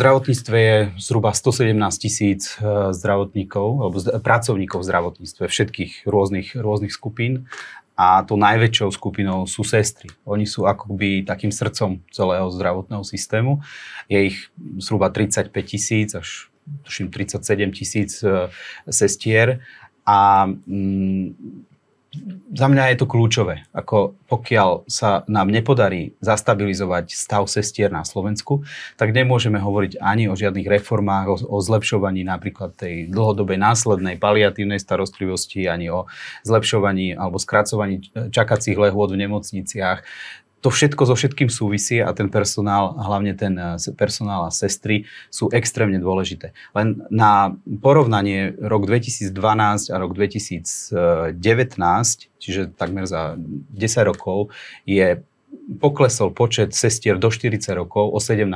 zdravotníctve je zhruba 117 tisíc e, zdravotníkov, alebo pracovníkov v zdravotníctve všetkých rôznych, rôznych skupín a tou najväčšou skupinou sú sestry. Oni sú akoby takým srdcom celého zdravotného systému. Je ich zhruba 35 tisíc až tuším 37 tisíc e, sestier a mm, za mňa je to kľúčové. Ako pokiaľ sa nám nepodarí zastabilizovať stav sestier na Slovensku, tak nemôžeme hovoriť ani o žiadnych reformách, o, o zlepšovaní napríklad tej dlhodobej následnej paliatívnej starostlivosti, ani o zlepšovaní alebo skracovaní čakacích lehôd v nemocniciach to všetko so všetkým súvisí a ten personál, hlavne ten eh, personál a sestry sú extrémne dôležité. Len na porovnanie rok 2012 a rok 2019, čiže takmer za 10 rokov, je poklesol počet sestier do 40 rokov o 17